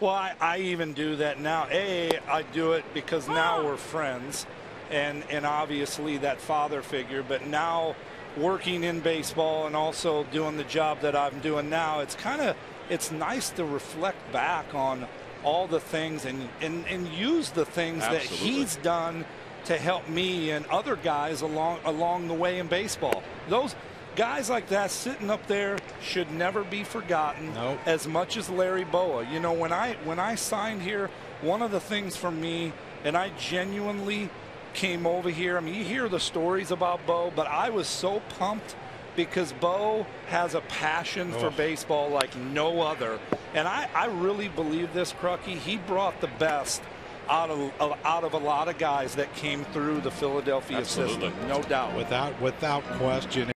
Well, I, I even do that now. A, I do it because now we're friends, and and obviously that father figure. But now, working in baseball and also doing the job that I'm doing now, it's kind of it's nice to reflect back on all the things and and, and use the things Absolutely. that he's done to help me and other guys along along the way in baseball. Those guys like that sitting up there should never be forgotten Nope. as much as Larry Bowa. You know, when I when I signed here, one of the things for me, and I genuinely came over here. I mean, you hear the stories about Bo, but I was so pumped because Bo has a passion for Oh. baseball like no other. And I, I really believe this, Crucky. He brought the best out of, of out of a lot of guys that came through the Philadelphia Absolutely. system, no doubt. Without without question.